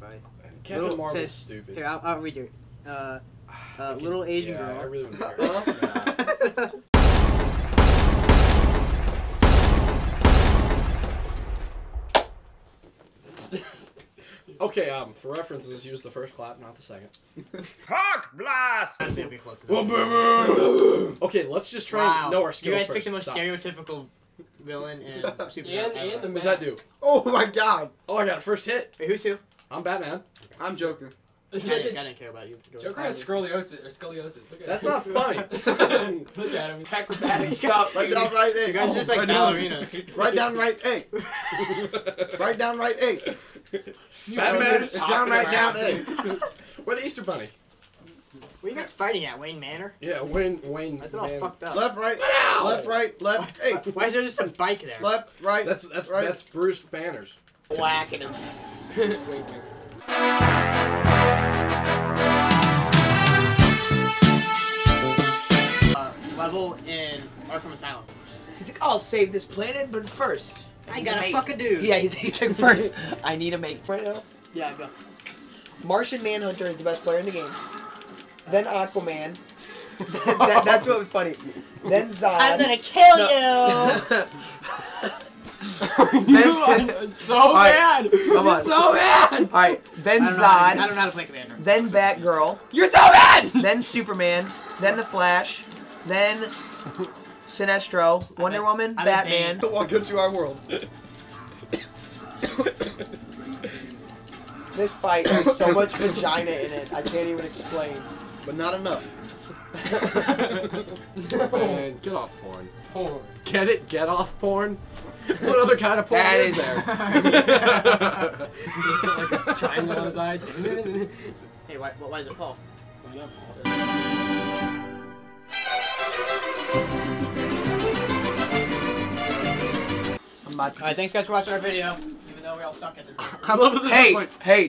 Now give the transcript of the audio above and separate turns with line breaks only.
Wi-Fi.
Captain
Little-
Marvel's
says-
stupid.
Here, I'll, I'll read it. Uh,
I
uh,
can-
little Asian
yeah, I
girl.
really would
Huh?
Okay, um, for references, use the first clap, not the second.
Hawk blast!
That's gonna be close
okay, let's just try
Wow.
and know our
You guys picked the most
Stop.
stereotypical villain and superhero
And- and the
What does that do?
Oh my god.
Oh, I got a first hit.
Wait, who's who?
I'm Batman.
I'm Joker.
I didn't, I didn't care about you.
Joker has scoliosis or scoliosis. Look at
That's
him.
not funny.
Look at him.
Acrobatic stuff.
Right down right A.
You guys are just like
right
ballerinas.
right down right A. Right down right A.
Batman.
It's down right down A.
We're the Easter Bunny.
What are you guys fighting at, Wayne Manor?
Yeah, Wayne. Wayne.
That's all fucked up.
Left, right,
Ow!
left, right, left. Hey,
Why is there just a bike there?
left, right.
That's that's
right.
that's Bruce Banners.
Whacking him.
Wait, wait.
Uh, level in Arkham Asylum.
He's like, I'll save this planet, but first.
I
need
gotta
a mate."
fuck a dude.
Yeah, he's, he's like, first, I need a mate. Right now,
Yeah, go.
Martian Manhunter is the best player in the game. Then Aquaman. that, that's what was funny. Then Zod.
I'm gonna kill
No.
you!
then,
so
Alright,
bad.
come on.
You're so bad.
All right. Then
I don't, know how to, I don't know how to play Commander.
Then Batgirl.
You're so bad.
Then Superman. Then the Flash. Then Sinestro. Wonder
bet-
Woman.
I bet
Batman.
Welcome to our world.
This fight has so much vagina in it. I can't even explain.
But not enough.
Man, get off porn.
Porn.
Get it? Get off porn? What other kind of porn
That
is,
is-
there?
Isn't this got like this triangle on his eye?
Hey, why, why is it Paul?
I'm about
Alright, thanks guys for watching our video. Even though we all suck at this game.
I love that this
Hey,
is like
hey.